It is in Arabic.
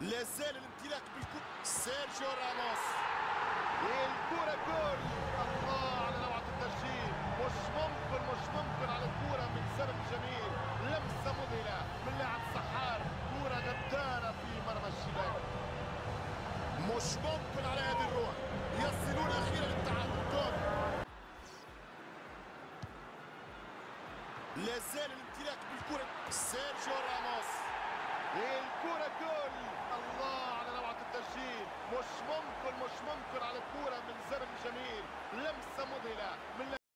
لا زال الامتلاك بالكرة سيرجيو راموس. الكرة جول. الله على روعة التسجيل. مش ممكن مش ممكن على الكرة من سبب جميل. لمسة مذهلة من لاعب سحار. كرة غدارة في مرمى الشباك مش ممكن على هذه الروح. يصلون أخيرا للتعادل. لا زال الامتلاك بالكرة. سيرجيو راموس. الكرة جول الله على روعة التسجيل مش ممكن مش ممكن على الكرة من زمن جميل. لمسة مذهلة من